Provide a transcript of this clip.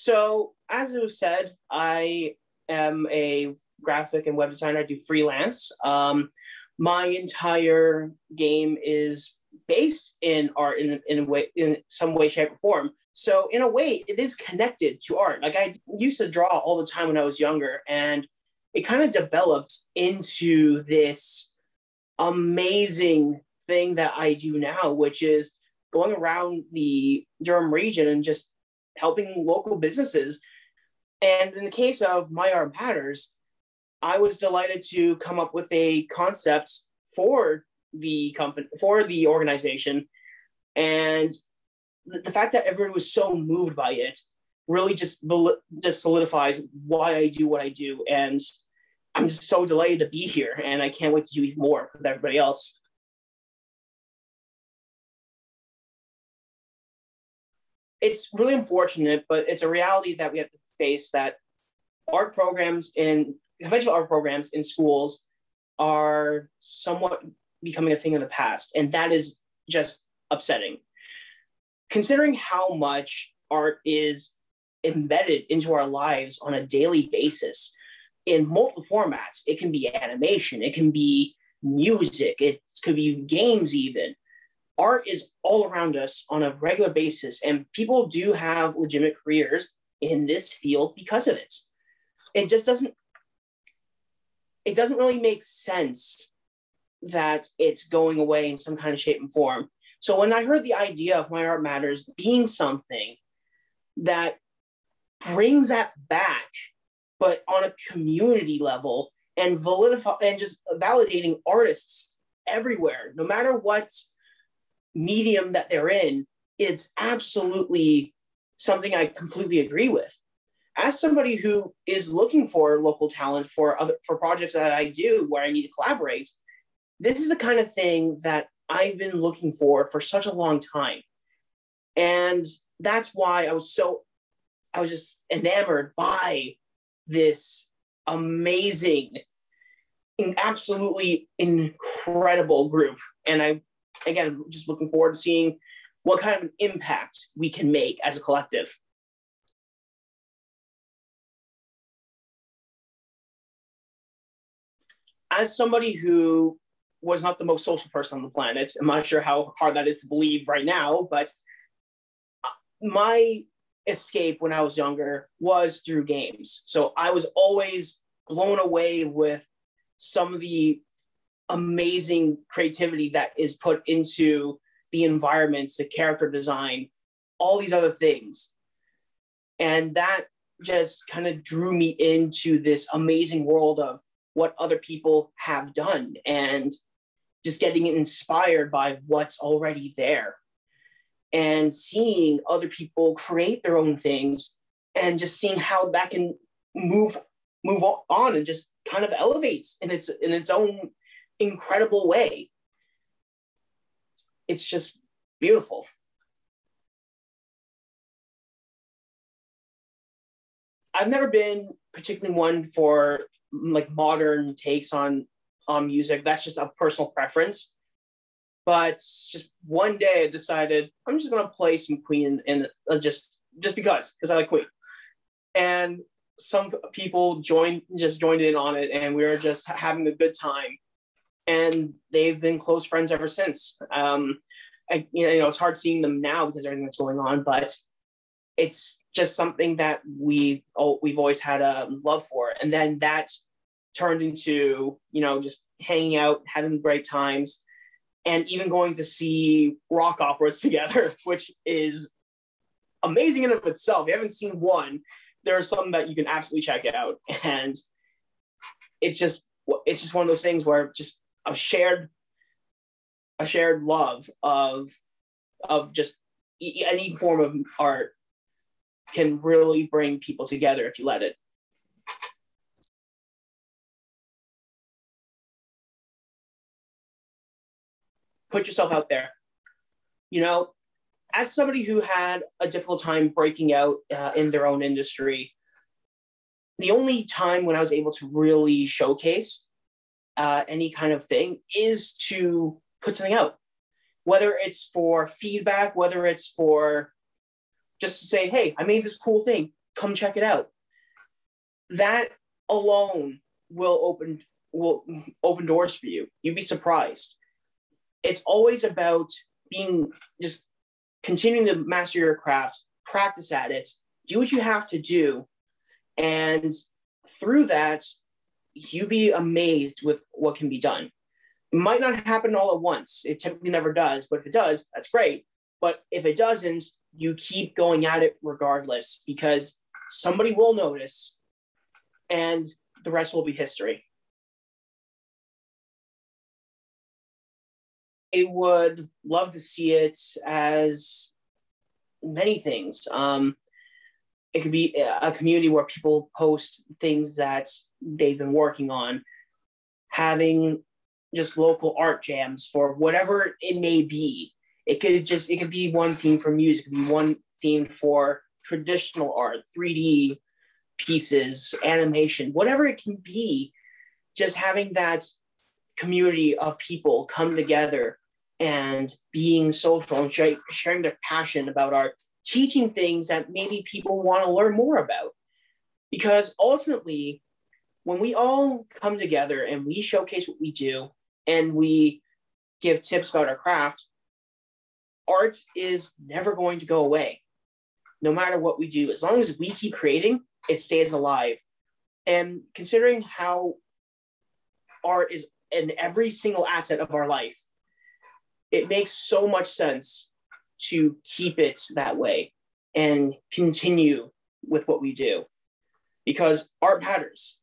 So, as it was said, I am a graphic and web designer. I do freelance. Um, my entire game is based in art in, in a way, in some way, shape, or form. So in a way, it is connected to art. Like I used to draw all the time when I was younger, and it kind of developed into this amazing thing that I do now, which is going around the Durham region and just helping local businesses. And in the case of My Art Matters, I was delighted to come up with a concept for the company, for the organization. And the, the fact that everyone was so moved by it really just just solidifies why I do what I do, and I'm just so delighted to be here, and I can't wait to do even more with everybody else. It's really unfortunate, but it's a reality that we have to face that art programs in conventional art programs in schools are somewhat becoming a thing of the past, and that is just upsetting considering how much art is embedded into our lives on a daily basis in multiple formats. It can be animation, it can be music, it could be games, even. Art is all around us on a regular basis, and people do have legitimate careers in this field because of it. It just doesn't. It doesn't really make sense that it's going away in some kind of shape and form. So when I heard the idea of My Art Matters being something that brings that back, but on a community level and validify and just validating artists everywhere, no matter what medium that they're in, it's absolutely something I completely agree with. As somebody who is looking for local talent for other for projects that I do where I need to collaborate, this is the kind of thing that I've been looking for for such a long time. And that's why I was so, I was just enamored by this amazing, absolutely incredible group. And I, again, just looking forward to seeing what kind of an impact we can make as a collective. As somebody who was not the most social person on the planet. I'm not sure how hard that is to believe right now, but my escape when I was younger was through games. So I was always blown away with some of the amazing creativity that is put into the environments, the character design, all these other things. And that just kind of drew me into this amazing world of what other people have done. And just getting inspired by what's already there and seeing other people create their own things and just seeing how that can move move on and just kind of elevates in its in its own incredible way it's just beautiful i've never been particularly one for like modern takes on on music. That's just a personal preference. But just one day I decided I'm just gonna play some Queen and uh, just just because because I like Queen. And some people joined just joined in on it and we were just having a good time. And they've been close friends ever since. Um, I, you know, it's hard seeing them now because everything that's going on, but it's just something that we we've always had a love for. And then that turned into you know just hanging out having great times and even going to see rock operas together which is amazing in of itself you haven't seen one there are some that you can absolutely check out and it's just it's just one of those things where just a shared a shared love of of just any form of art can really bring people together if you let it put yourself out there. You know, as somebody who had a difficult time breaking out uh, in their own industry, the only time when I was able to really showcase uh, any kind of thing is to put something out, whether it's for feedback, whether it's for just to say, hey, I made this cool thing. come check it out. That alone will open will open doors for you. You'd be surprised. It's always about being just continuing to master your craft, practice at it, do what you have to do, and through that, you be amazed with what can be done. It might not happen all at once. It typically never does, but if it does, that's great. But if it doesn't, you keep going at it regardless because somebody will notice and the rest will be history. I would love to see it as many things. Um, it could be a community where people post things that they've been working on, having just local art jams for whatever it may be. It could just it could be one theme for music, it could be one theme for traditional art, 3D pieces, animation, whatever it can be. Just having that community of people come together and being social and sh- sharing their passion about art, teaching things that maybe people want to learn more about. Because ultimately, when we all come together and we showcase what we do and we give tips about our craft, art is never going to go away, no matter what we do. As long as we keep creating, it stays alive. And considering how art is in every single asset of our life, it makes so much sense to keep it that way and continue with what we do because art matters